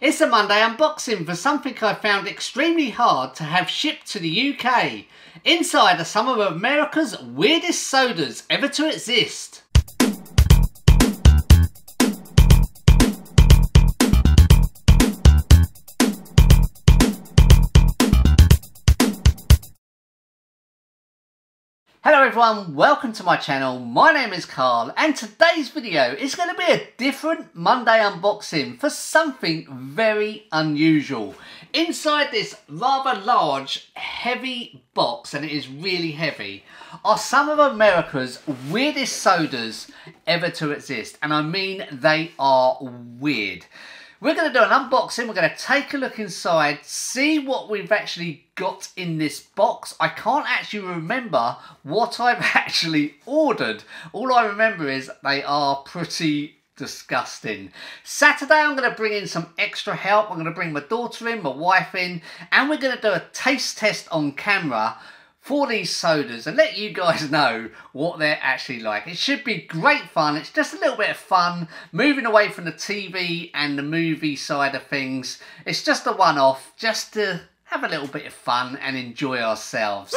It's a Monday unboxing for something I found extremely hard to have shipped to the UK. Inside are some of America's weirdest sodas ever to exist. Hello everyone, welcome to my channel. My name is Carl and today's video is going to be a different Monday unboxing for something very unusual. Inside this rather large, heavy box, and it is really heavy, are some of America's weirdest sodas ever to exist. And I mean they are weird. We're going to do an unboxing. We're going to take a look inside, see what we've actually got in this box. I can't actually remember what I've actually ordered. All I remember is they are pretty disgusting. Saturday I'm going to bring in some extra help. I'm going to bring my daughter in, my wife in, and we're going to do a taste test on camera for these sodas and let you guys know what they're actually like. It should be great fun. It's just a little bit of fun, moving away from the TV and the movie side of things. It's just a one-off, just to have a little bit of fun and enjoy ourselves.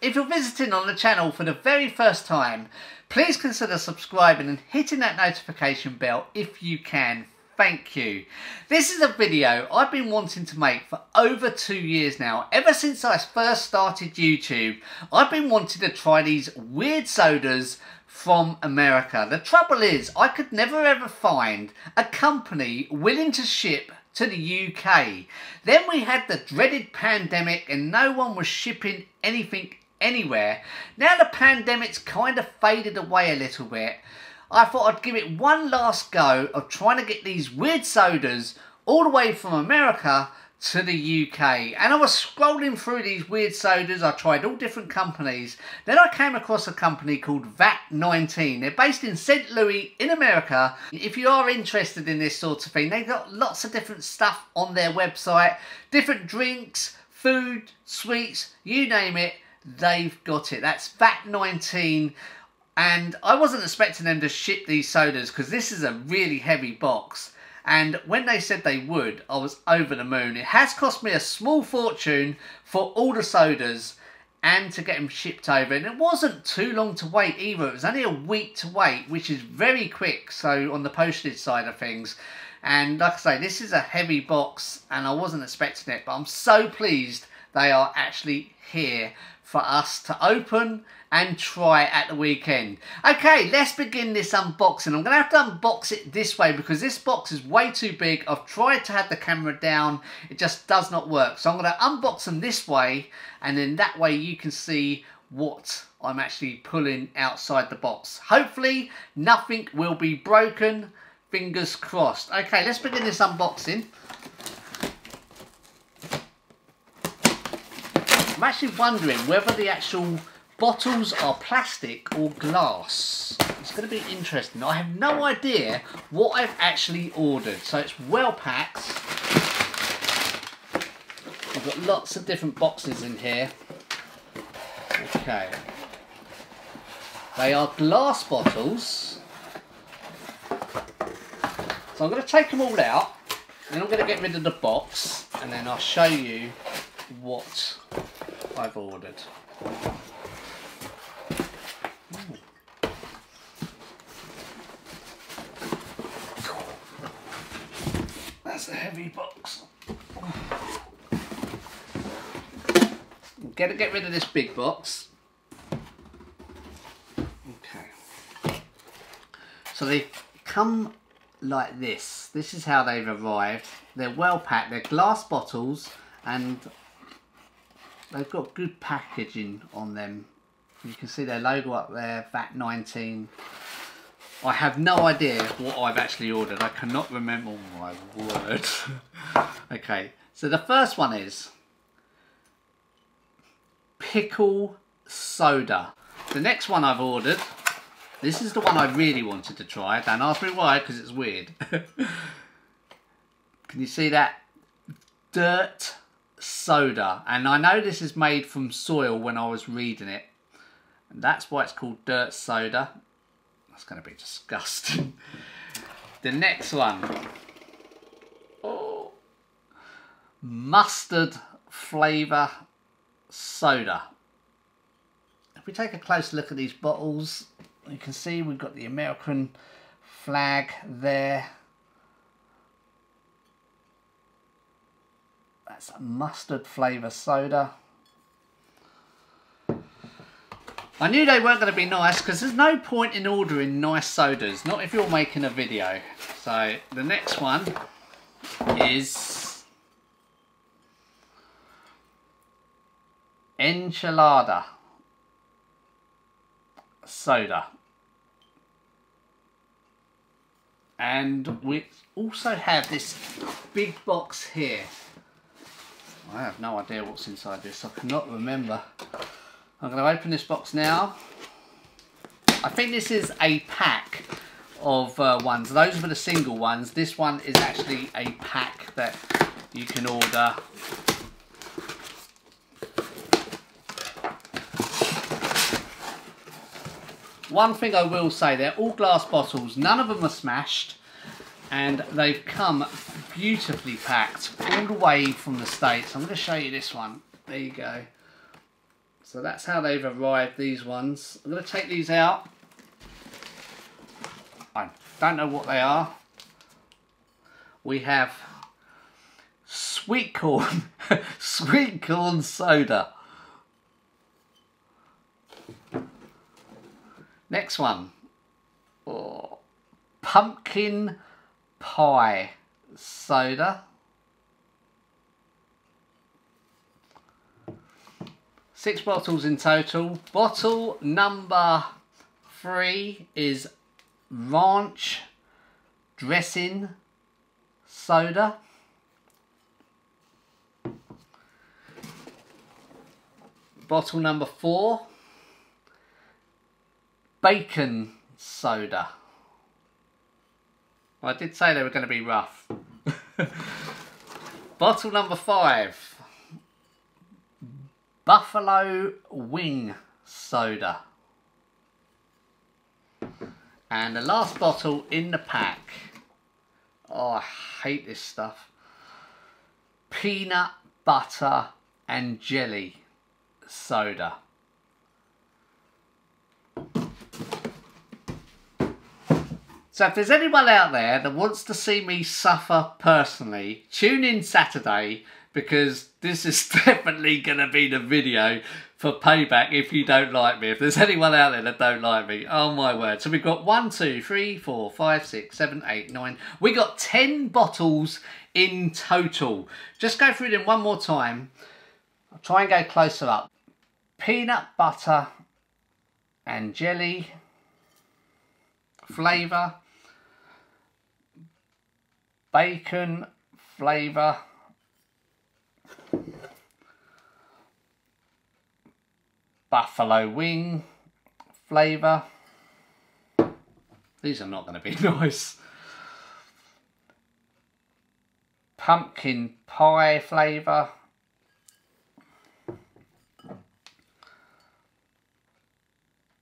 If you're visiting on the channel for the very first time, please consider subscribing and hitting that notification bell if you can Thank you. This is a video I've been wanting to make for over two years now. Ever since I first started YouTube, I've been wanting to try these weird sodas from America. The trouble is, I could never ever find a company willing to ship to the UK. Then we had the dreaded pandemic and no one was shipping anything anywhere. Now the pandemic's kind of faded away a little bit. I thought I'd give it one last go of trying to get these weird sodas all the way from America to the UK. And I was scrolling through these weird sodas. I tried all different companies. Then I came across a company called VAT19. They're based in St. Louis in America. If you are interested in this sort of thing, they've got lots of different stuff on their website. Different drinks, food, sweets, you name it, they've got it. That's VAT19 and I wasn't expecting them to ship these sodas because this is a really heavy box. And when they said they would, I was over the moon. It has cost me a small fortune for all the sodas and to get them shipped over. And it wasn't too long to wait either. It was only a week to wait, which is very quick. So on the postage side of things. And like I say, this is a heavy box and I wasn't expecting it. But I'm so pleased they are actually here for us to open and try at the weekend. Okay, let's begin this unboxing. I'm going to have to unbox it this way because this box is way too big. I've tried to have the camera down. It just does not work. So I'm going to unbox them this way and then that way you can see what I'm actually pulling outside the box. Hopefully nothing will be broken. Fingers crossed. Okay, let's begin this unboxing. I'm actually wondering whether the actual bottles are plastic or glass. It's going to be interesting. I have no idea what I've actually ordered. So it's well packed. I've got lots of different boxes in here. Okay. They are glass bottles. So I'm going to take them all out. Then I'm going to get rid of the box. And then I'll show you what I've ordered. That's a heavy box. Get get rid of this big box. Okay. So they come like this. This is how they've arrived. They're well packed. They're glass bottles and they've got good packaging on them. You can see their logo up there, VAT19. I have no idea what I've actually ordered. I cannot remember my word. okay, so the first one is pickle soda. The next one I've ordered, this is the one I really wanted to try. Don't ask me why, because it's weird. Can you see that? Dirt soda. And I know this is made from soil when I was reading it. And that's why it's called dirt soda. That's going to be disgusting. the next one. Oh. mustard flavour soda. If we take a close look at these bottles, you can see we've got the American flag there. That's a mustard flavour soda. I knew they weren't going to be nice because there's no point in ordering nice sodas, not if you're making a video. So the next one is enchilada soda. And we also have this big box here. I have no idea what's inside this. I cannot remember. I'm going to open this box now. I think this is a pack of uh, ones. Those were the single ones. This one is actually a pack that you can order. One thing I will say, they're all glass bottles. None of them are smashed. And they've come beautifully packed all the way from the States. I'm going to show you this one. There you go. So that's how they've arrived, these ones. I'm going to take these out. I don't know what they are. We have sweet corn, sweet corn soda. Next one. Oh, pumpkin pie soda. Six bottles in total. Bottle number three is ranch dressing soda. Bottle number four, bacon soda. Well, I did say they were going to be rough. Bottle number five, Buffalo Wing Soda. And the last bottle in the pack. Oh, I hate this stuff. Peanut butter and jelly soda. So if there's anyone out there that wants to see me suffer personally, tune in Saturday because this is definitely going to be the video for payback if you don't like me. If there's anyone out there that don't like me, oh my word. So we've got one, two, three, four, five, six, seven, eight, nine. We got 10 bottles in total. Just go through them one more time. I'll try and go closer up. Peanut butter and jelly flavour. Bacon flavour buffalo wing flavour. These are not going to be nice. Pumpkin pie flavour.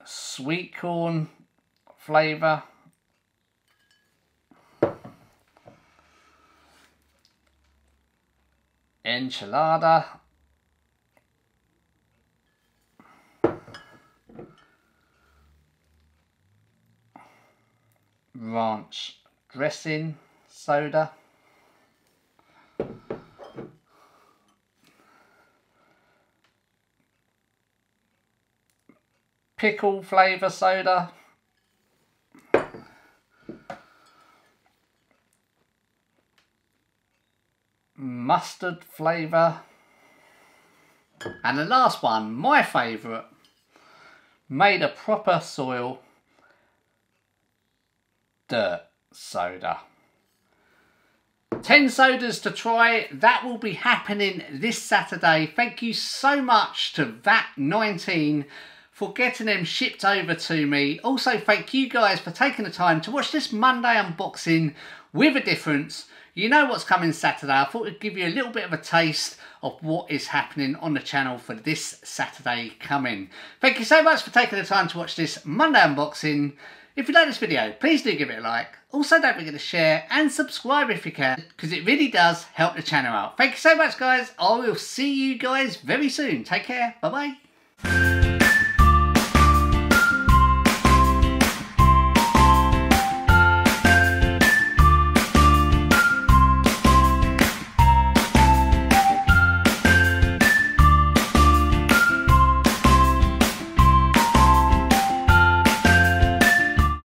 Sweet corn flavour. Enchilada ranch dressing soda. Pickle flavour soda. Mustard flavour. And the last one, my favourite, made of proper soil dirt soda. 10 sodas to try. That will be happening this Saturday. Thank you so much to VAT19 for getting them shipped over to me. Also, thank you guys for taking the time to watch this Monday unboxing with a difference. You know what's coming Saturday. I thought it'd give you a little bit of a taste of what is happening on the channel for this Saturday coming. Thank you so much for taking the time to watch this Monday unboxing. If you like this video, please do give it a like. Also, don't forget to share and subscribe if you can, because it really does help the channel out. Thank you so much, guys. I will see you guys very soon. Take care. Bye-bye.